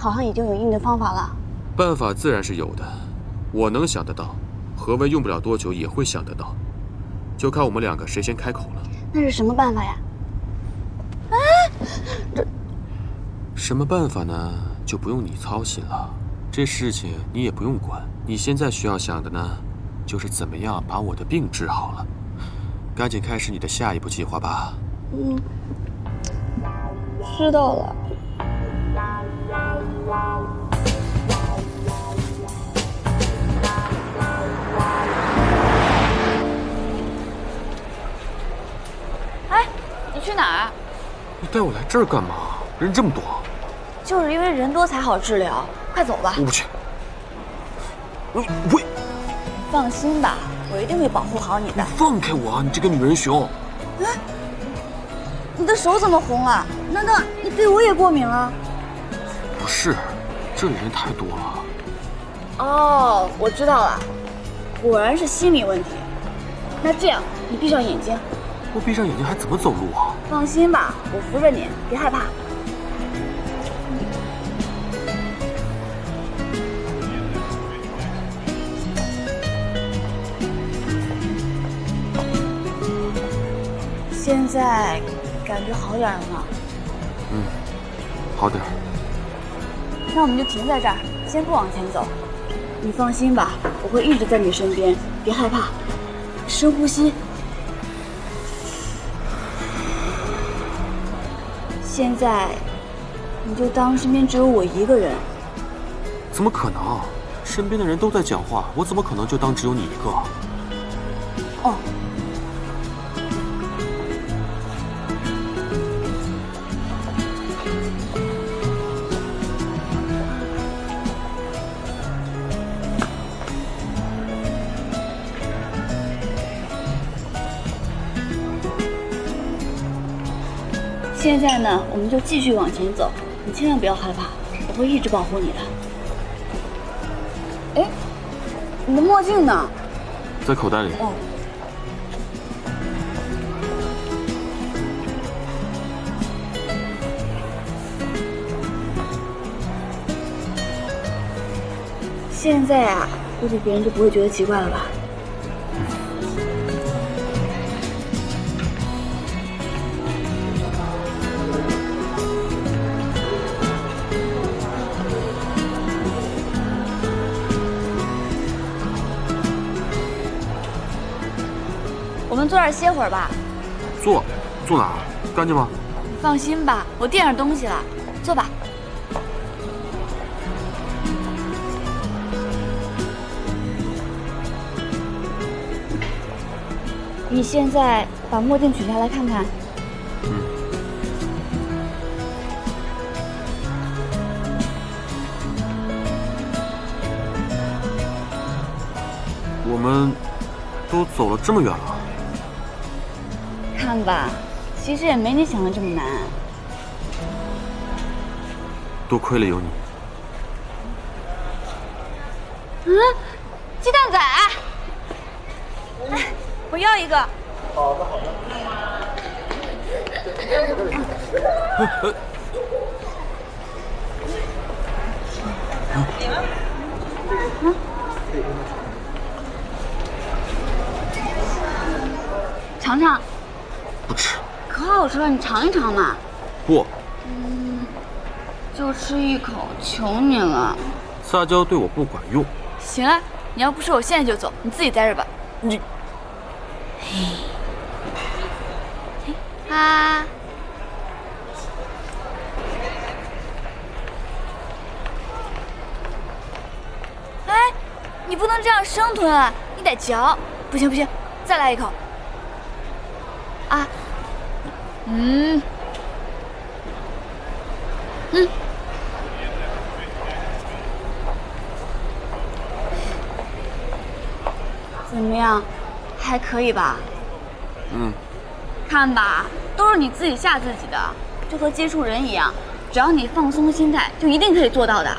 好像已经有应对方法了。办法自然是有的，我能想得到，何为用不了多久也会想得到，就看我们两个谁先开口了。那是什么办法呀？哎，这什么办法呢？就不用你操心了，这事情你也不用管。你现在需要想的呢，就是怎么样把我的病治好了。赶紧开始你的下一步计划吧。嗯，知道了。哎，你去哪儿？你带我来这儿干嘛？人这么多。就是因为人多才好治疗，快走吧。我不去。喂，放心吧，我一定会保护好你的。放开我，你这个女人熊！哎，你的手怎么红了？难道你对我也过敏了？不是，这里人太多了。哦，我知道了，果然是心理问题。那这样，你闭上眼睛。我闭上眼睛还怎么走路啊？放心吧，我扶着你，别害怕。现在感觉好点了吗？嗯，好点。那我们就停在这儿，先不往前走。你放心吧，我会一直在你身边，别害怕。深呼吸。现在，你就当身边只有我一个人。怎么可能？身边的人都在讲话，我怎么可能就当只有你一个？哦。现在呢，我们就继续往前走，你千万不要害怕，我会一直保护你的。哎，你的墨镜呢？在口袋里。哦。现在啊，估计别人就不会觉得奇怪了吧？坐这儿歇会儿吧。坐，坐哪儿？干净吗？放心吧，我垫上东西了。坐吧。你现在把墨镜取下来看看。嗯。我们都走了这么远了。看吧，其实也没你想的这么难。多亏了有你。嗯，鸡蛋仔，来，我要一个。好的，好的。嗯。尝尝。不吃，可好吃了，你尝一尝嘛。不，嗯，就吃一口，求你了。撒娇对我不管用。行啊，你要不吃，我现在就走，你自己待着吧。你，嘿，啊，哎，你不能这样生吞啊，你得嚼。不行不行，再来一口。啊，嗯，嗯，怎么样，还可以吧？嗯，看吧，都是你自己吓自己的，就和接触人一样，只要你放松心态，就一定可以做到的。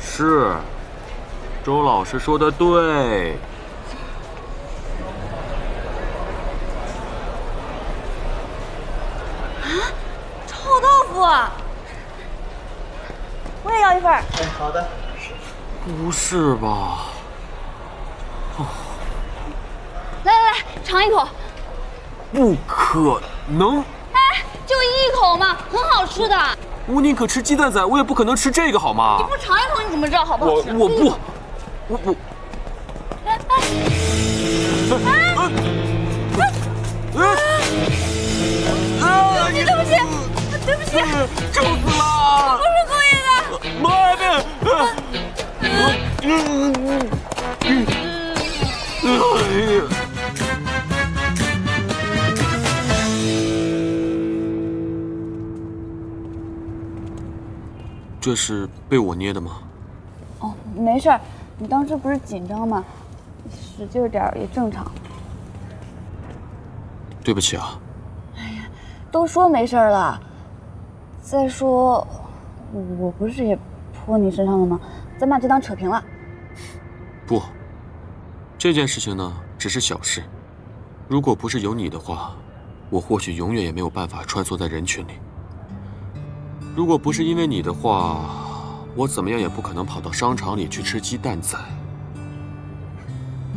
是，周老师说的对。我也要一份。哎，好的。不是吧？来来来，尝一口。不可能！哎，就一口嘛，很好吃的。我宁可吃鸡蛋仔，我也不可能吃这个，好吗？你不尝一口，你怎么知道好不好吃？我我不，我我。哎哎哎！对对不起，对不起，臭死了！我不是故意的。妈的！嗯嗯嗯。这是被我捏的吗？哦，没事儿，你当时不是紧张吗？使劲点也正常。对不起啊。哎呀，都说没事了。再说，我不是也泼你身上了吗？咱俩就当扯平了。不，这件事情呢，只是小事。如果不是有你的话，我或许永远也没有办法穿梭在人群里。如果不是因为你的话，我怎么样也不可能跑到商场里去吃鸡蛋仔。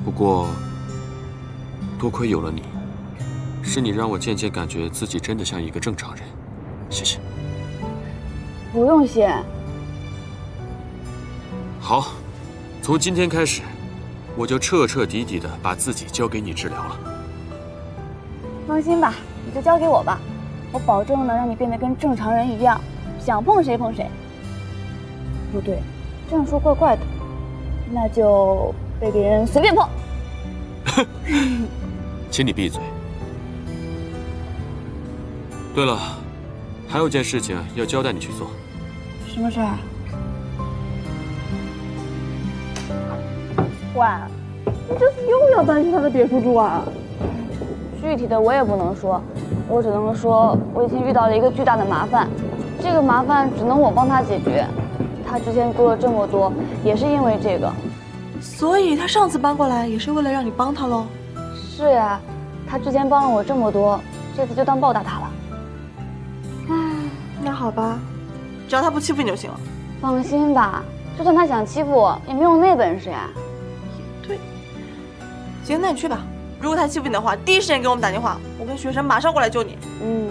不过，多亏有了你，是你让我渐渐感觉自己真的像一个正常人。谢谢。不用谢。好，从今天开始，我就彻彻底底的把自己交给你治疗了。放心吧，你就交给我吧，我保证能让你变得跟正常人一样，想碰谁碰谁。不对，这样说怪怪的，那就被别人随便碰。请你闭嘴。对了，还有件事情要交代你去做。什么事儿？喂，你这次又要搬去他的别墅住啊？具体的我也不能说，我只能说我已经遇到了一个巨大的麻烦，这个麻烦只能我帮他解决。他之前做了这么多，也是因为这个。所以他上次搬过来也是为了让你帮他喽？是呀，他之前帮了我这么多，这次就当报答他了。唉，那好吧，只要他不欺负你就行了。放心吧，就算他想欺负我，也没有那本事呀。也对。行，那你去吧。如果他欺负你的话，第一时间给我们打电话，我跟学生马上过来救你。嗯，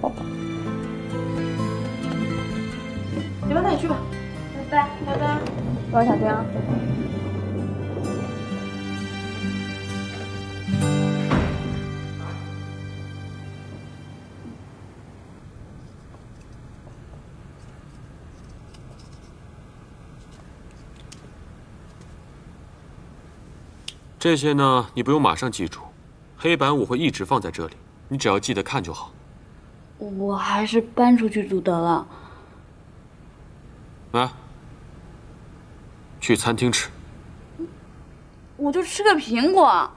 好吧。行吧，那你去吧。拜拜，拜拜。我小军这些呢，你不用马上记住，黑板我会一直放在这里，你只要记得看就好。我还是搬出去住得了。来，去餐厅吃。我就吃个苹果。